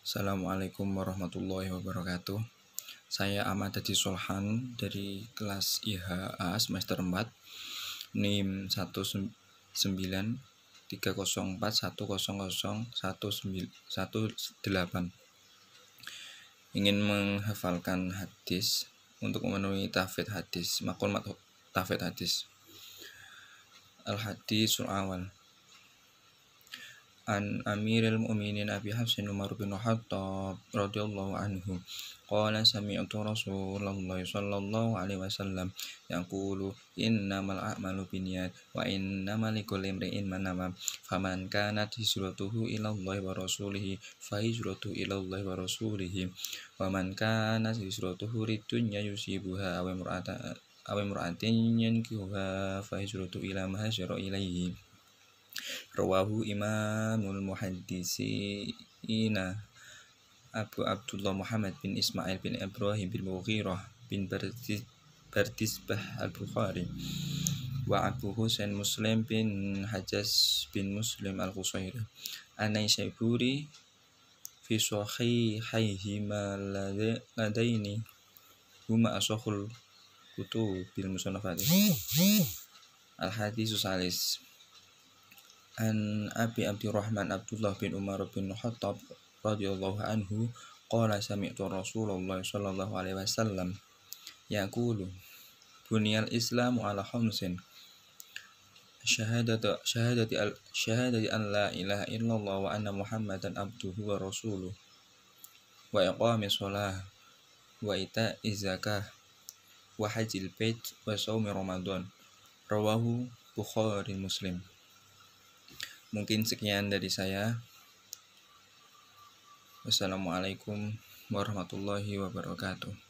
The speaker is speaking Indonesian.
Assalamualaikum warahmatullahi wabarakatuh. Saya Ahmad Hadi Solhan dari kelas IHA semester 4 NIM 19 ingin menghafalkan hadis untuk memenuhi tafid hadis makul tafid hadis. Al hadisul awal an Amiril Mu'minin Abi Hafsin Umar bin Khattab radhiyallahu anhu. Qala sami'tu Rasulullah sallallahu alaihi wasallam yaqulu innamal a'malu binniyat wa innamal likulli imrin ma nawa. Faman kanat hijratuhu ila Allah wa rasulih fa hijratuhu ila Allah wa rasulih wa man kanat hijratuhu lidunya yusibuha aw imra'ata aw imra'atin yankihuha fa hijratuhu ila ma hajara ilaihi Rawahu Imamul Muhaddisina Abu Abdullah Muhammad bin Ismail bin Ibrahim bin Mughirah bin Bardisbah Al-Bukhari wa Abu Husain Muslim bin Hajjaz bin Muslim Al-Qusairi. Anai Syaiburi fi sahihayhima ladaini huma asahul kutub bil musannafati. Al-Hadis Salis An Abi Abdurrahman Abdullah bin Umar bin Khattab radhiyallahu anhu qala sami'tu Rasulullah sallallahu alaihi wasallam yaqulu buniyal islamu ala khamsin syahadatu syahadati al syahadati an la ilaha illallah wa anna muhammadan abduhu wa rasuluh wa iqami shalah wa ita zakah wa hajil bait wa shaumi ramadan rawahu bukhari muslim Mungkin sekian dari saya. Wassalamualaikum warahmatullahi wabarakatuh.